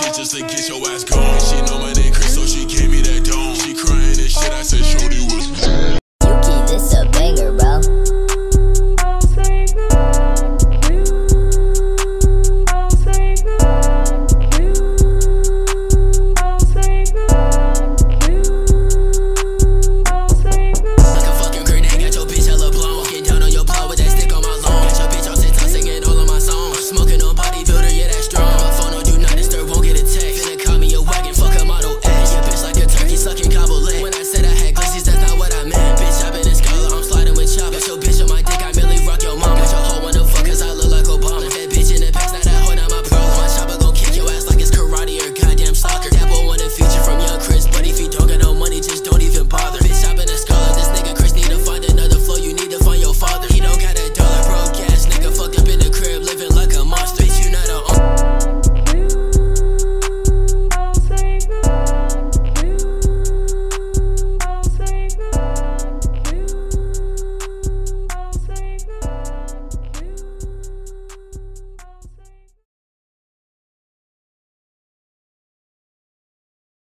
shit just to get your ass gone. She know my name Chris, so she gave me that dome. She crying and shit, I said, Shorty was. Yuki, this a banger, bro.